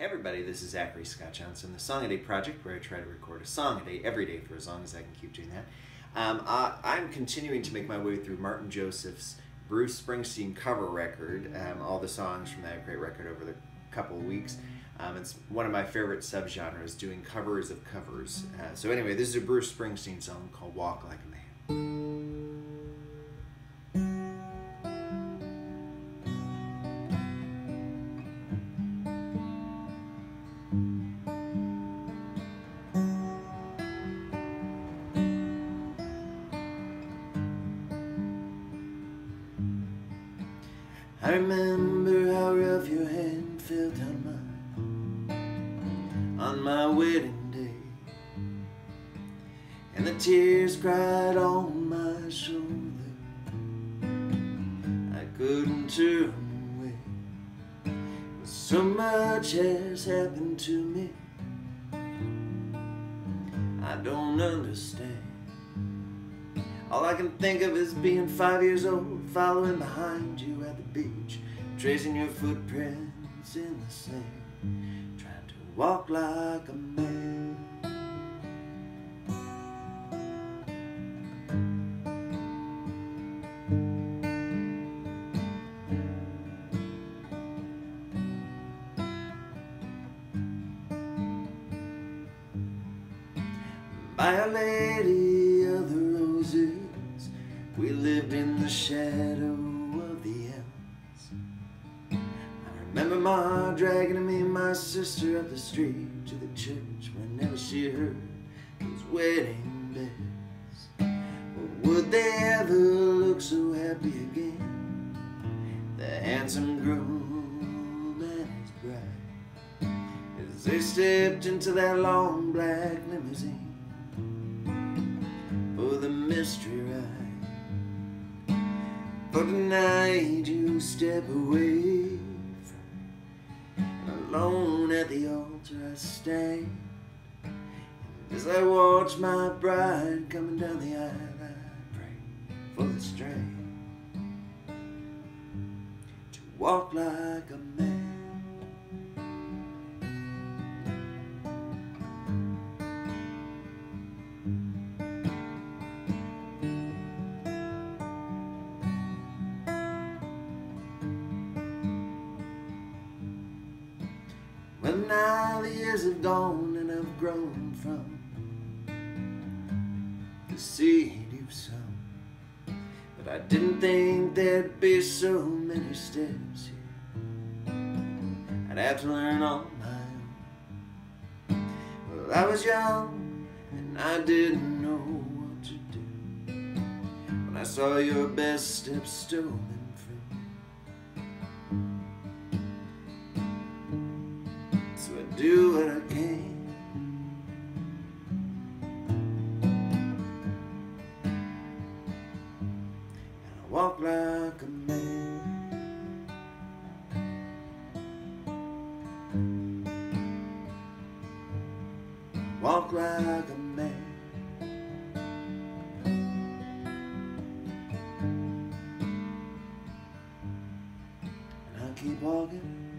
Hey everybody, this is Zachary Scot Johnson, the Song a Day Project, where I try to record a song a day every day for as long as I can keep doing that. Um, I'm continuing to make my way through Martyn Joseph's Bruce Springsteen cover record, um, all the songs from that great record over the couple of weeks. Um, it's one of my favorite subgenres, doing covers of covers. Uh, so anyway, this is a Bruce Springsteen song called Walk Like a Man. I remember how rough your hand felt on mine on my wedding day, and the tears cried on my shoulder. I couldn't turn away. But So much has happened to me. I don't understand. All I can think of is being five years old, following behind you at the beach, tracing your footprints in the sand, trying to walk like a man. By lady we lived in the shadow of the elms. I remember Ma dragging me and my sister up the street to the church whenever she heard those wedding bells. But would they ever look so happy again? The handsome groom and his bride as they stepped into that long black limousine for the mystery ride. For tonight you step away alone at the altar I stand. As I watch my bride coming down the aisle, I pray for the strength to walk like a man. Well, now the years have gone and I've grown from the seed you've sown. But I didn't think there'd be so many steps here. I'd have to learn on my own. Well, I was young and I didn't know what to do. When I saw your best steps stolen so I do what I can. And I walk like a man. Walk like a man. And I keep walking.